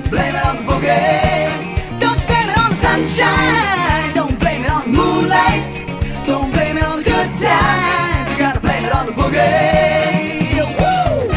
blame it on the boogie. Don't blame it on sunshine. Don't blame it on the moonlight. Don't blame it on the good times. You gotta blame it on the boogie. Woo!